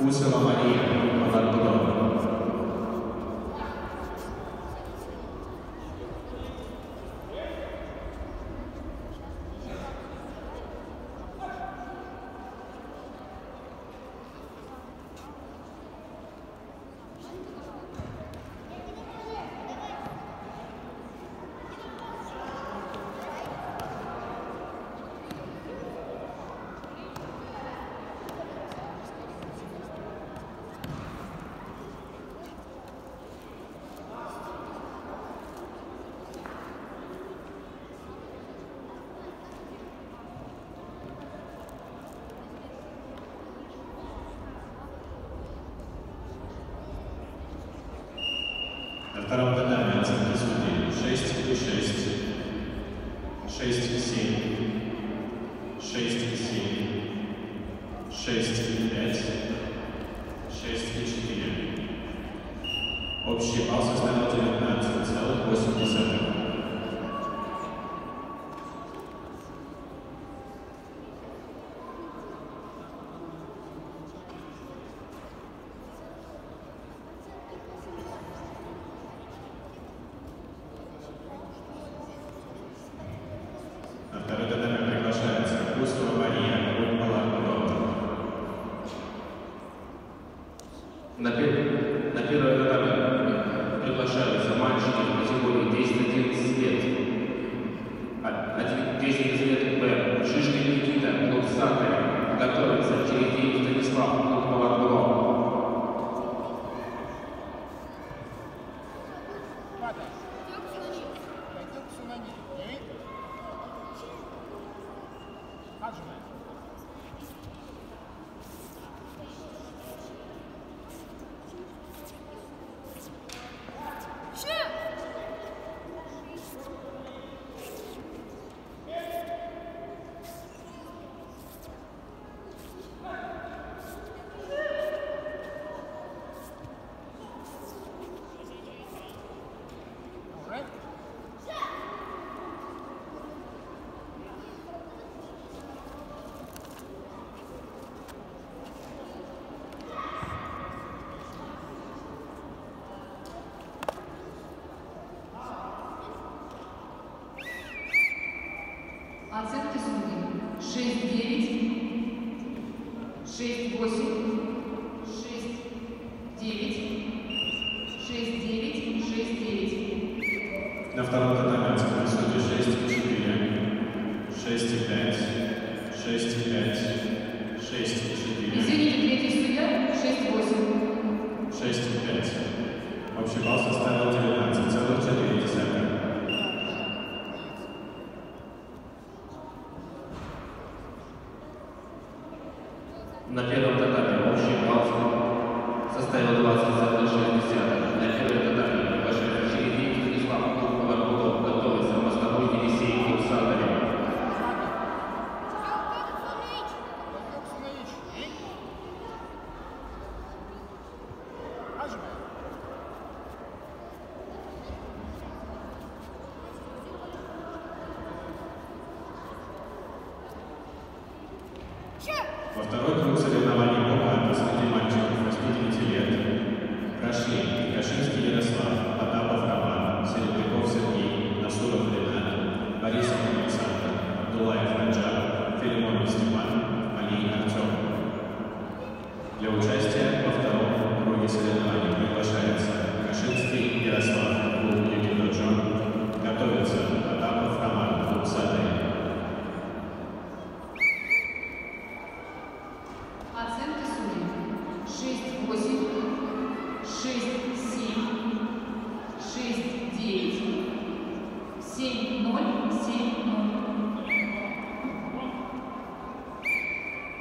Úrsula é Maria, é mandado Втором татаме оценки судей 6 и 6, 6 и 7, 6 и 7, 6 и 5, 6 и 4. Общий балл составил 19,8. На втором татаме оценки судей 6 и 4, 6 и 5, 6 и 5, 6 и 4, Извините, третий судья 6-8. 6 и 5. Общий балл составил 19,4. На первом татаме общий балл составил 20,6. Во второй круг соревнований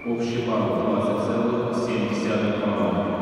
Общий балл 20,7 балла.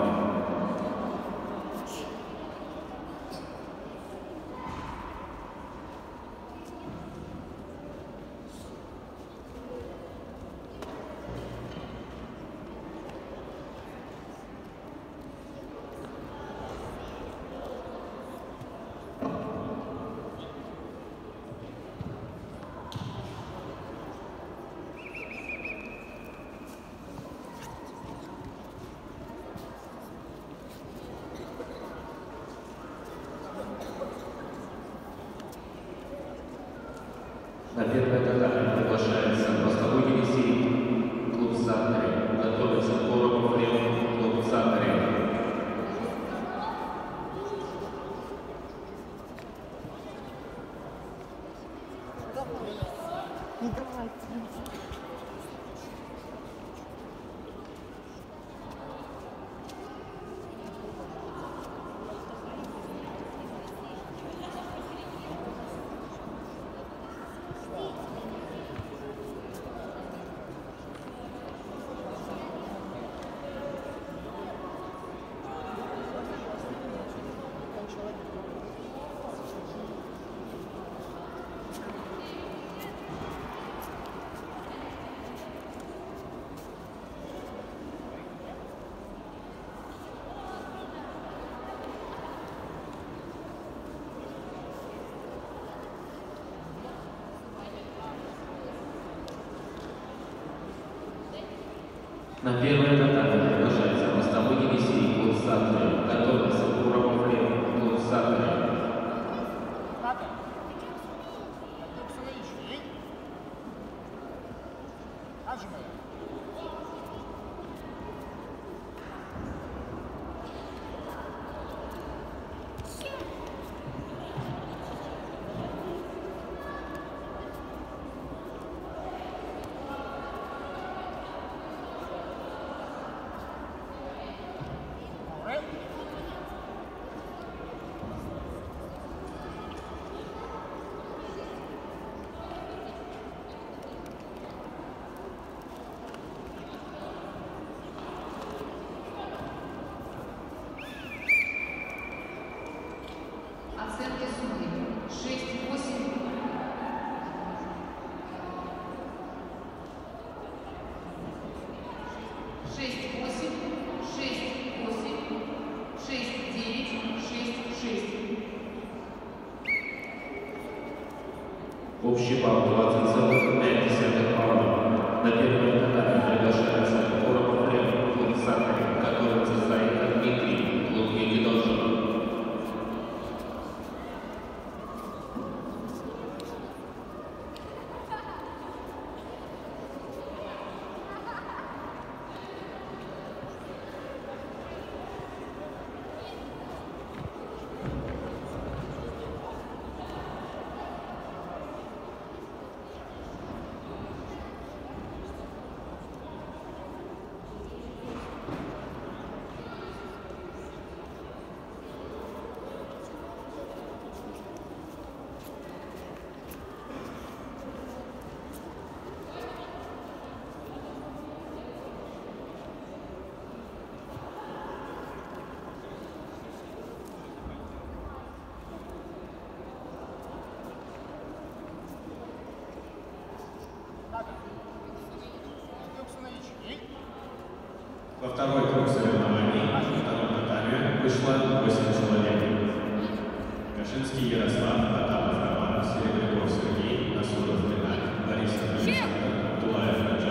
Evangelho de São na pílula Общий балл 20,5 балла. На первом Во второй круг соревнований, во втором татаме, вышло 8 человек. Кашинский Ярослав, Потапов Роман, Серебряков Сергей, Насуров Ренат, Борисов Борисов, Абдулаев Раджи.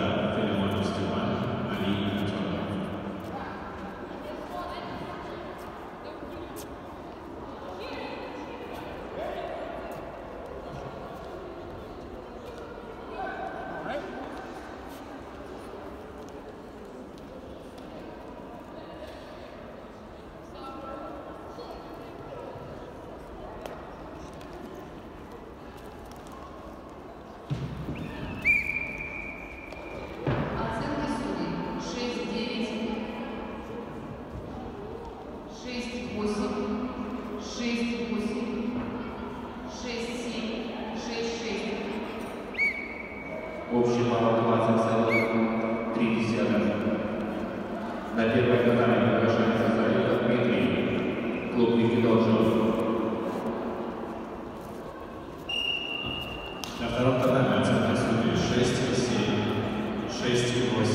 6 и 8.